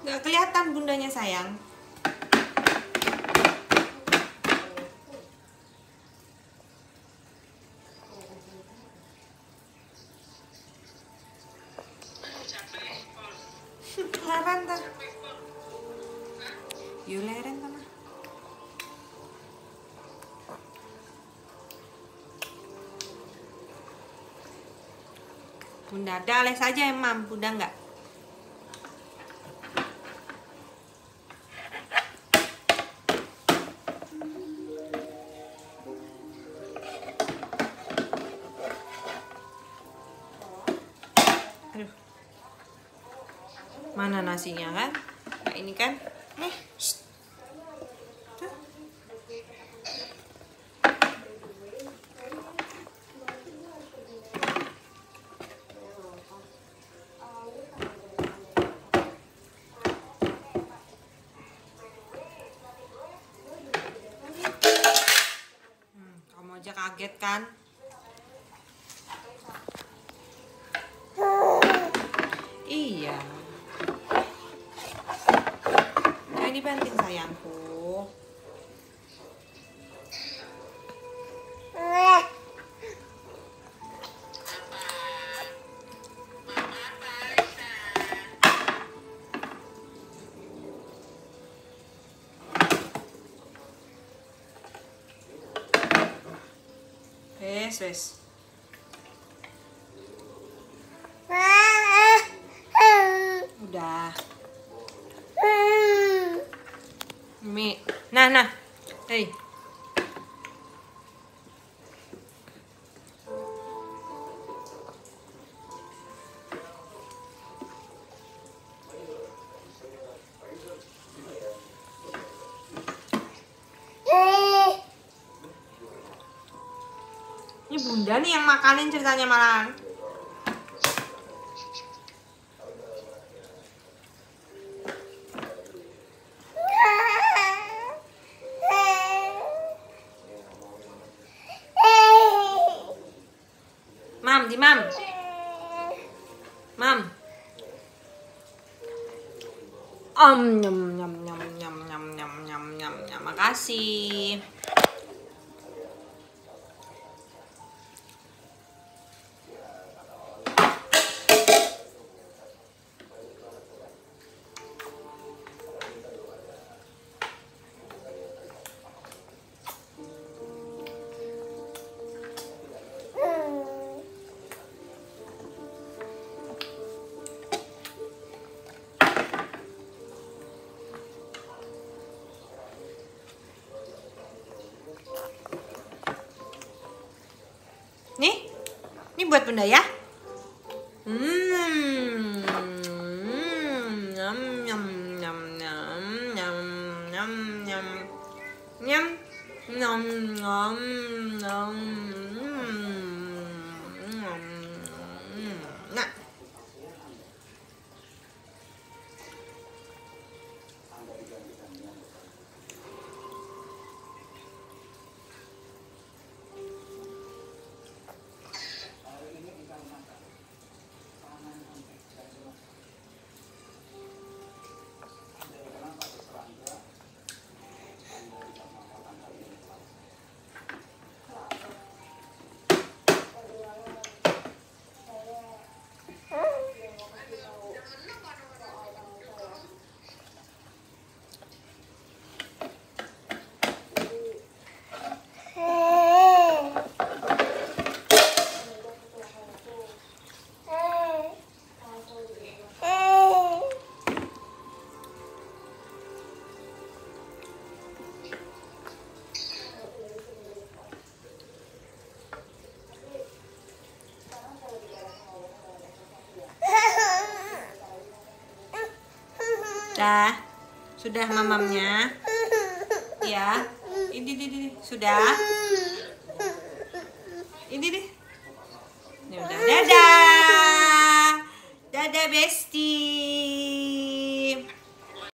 Gak kelihatan bundanya sayang. Leren ta. Leren ta mah. Bunda ada les saja emang Bunda enggak. Mana nasinya kan? Nah, ini kan. Nih. Hmm, aja kaget kan? Iya. Sayangku. Wes, wes. Udah. Mi. Nah, nah. Hei. Ini bunda nih yang makanin ceritanya malahan. Mam, di mam. Mam. Om nyam nyam nyam nyam nyam nyam nyam nyam. Makasih. Ini buat bunda ya. Hmm, nyam nyam nyam nyam nyam nyam nyam nyam nyam nyam nyam Nah, Dah. Sudah mamamnya? Ya. Ini ini, ini. Sudah.